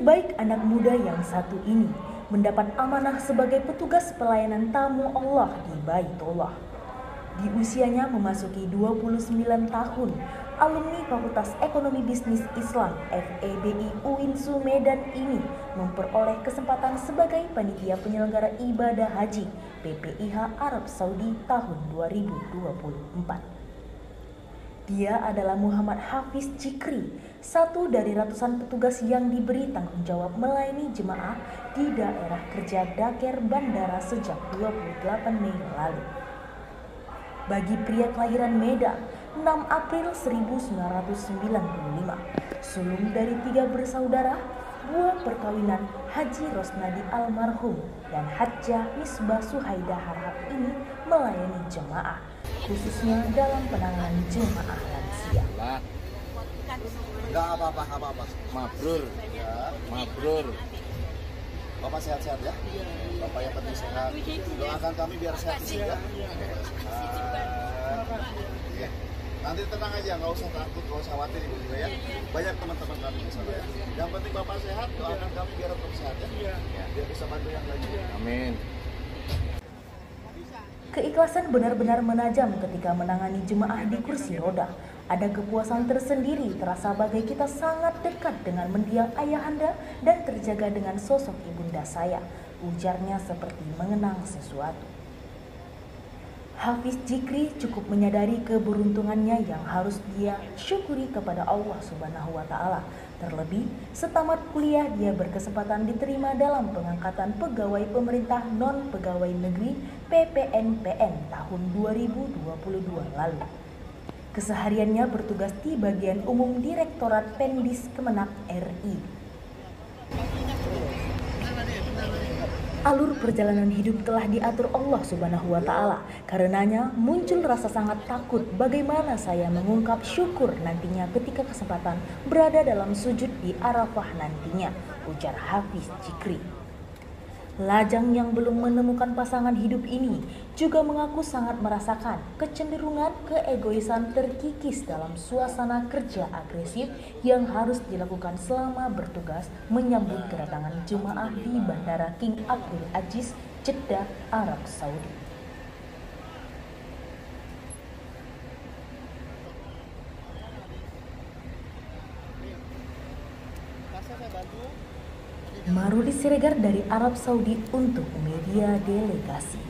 Baik anak muda yang satu ini mendapat amanah sebagai petugas pelayanan tamu Allah di Baitullah. Di usianya memasuki 29 tahun, alumni Fakultas Ekonomi Bisnis Islam FEBI UINSU Medan ini memperoleh kesempatan sebagai panitia penyelenggara ibadah haji PPIH Arab Saudi tahun 2024. Dia adalah Muhammad Hafiz Cikri, satu dari ratusan petugas yang diberi tanggung jawab melayani jemaah di daerah kerja Daker Bandara sejak 28 Mei lalu. Bagi pria kelahiran Medan, 6 April 1995, sulung dari tiga bersaudara, buah perkawinan Haji Rosnadi almarhum dan Hajjah Misbah Suhaida Harhab ini melayani jemaah khususnya dalam penanganan jemaah lansia. Enggak apa-apa, apa-apa. Mabrur, Ya, mabrur. Bapak sehat-sehat ya. Bapak yang penting sehat. Doakan kami biar sehat sini ya. Iya. Nanti tenang aja, nggak usah takut, nggak usah khawatir ibu juga ya. Banyak teman-teman kami di sana ya. Yang penting bapak sehat, doakan kami biar tetap sehat ya. Biar bisa bantu yang lain. Amin. Keikhlasan benar-benar menajam ketika menangani jemaah di kursi roda. Ada kepuasan tersendiri terasa bagai kita sangat dekat dengan mendiang ayahanda dan terjaga dengan sosok ibunda saya. Ujarnya seperti mengenang sesuatu. Hafiz Jikri cukup menyadari keberuntungannya yang harus dia syukuri kepada Allah Subhanahu wa taala. Terlebih, setamat kuliah dia berkesempatan diterima dalam pengangkatan pegawai pemerintah non pegawai negeri PPNPN tahun 2022 lalu. Kesehariannya bertugas di bagian umum Direktorat Pendis Kemenak RI. Alur perjalanan hidup telah diatur Allah Subhanahu wa taala. Karenanya muncul rasa sangat takut bagaimana saya mengungkap syukur nantinya ketika kesempatan berada dalam sujud di Arafah nantinya, ujar Hafiz Cikri. Lajang yang belum menemukan pasangan hidup ini juga mengaku sangat merasakan kecenderungan keegoisan terkikis dalam suasana kerja agresif yang harus dilakukan selama bertugas menyambut kedatangan jemaah di Bandara King Abdul Aziz, Jeddah, Arab Saudi. Maruli Siregar dari Arab Saudi untuk media delegasi.